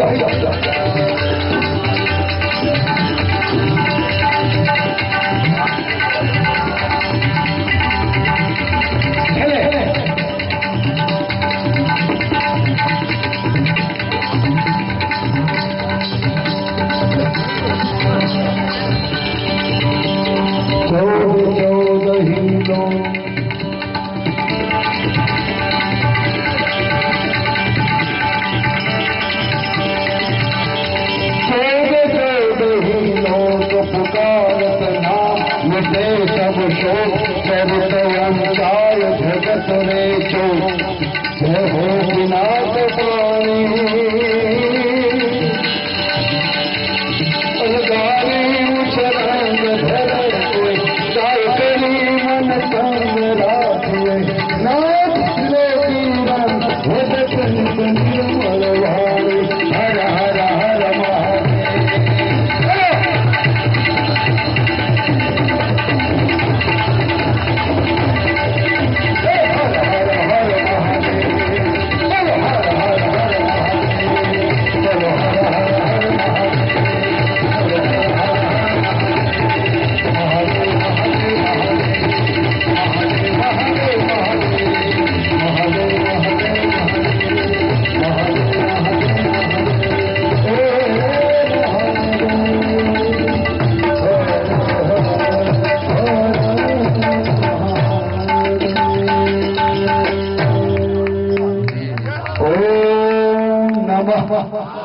ja, ja, ja, ja. शोक चरित अंचार भगत रे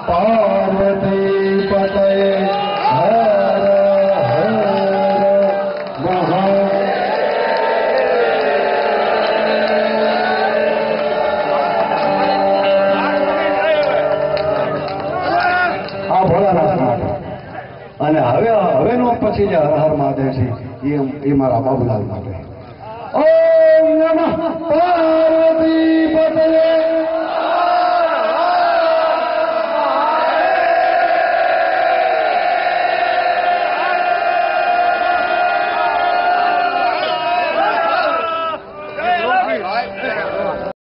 પાર્વતી પતયે અને હવે હવેનો પછી જે હર હર છે, એ એ મારા બાબુલાલ માટે. ઓમ નમઃ પાર્વતી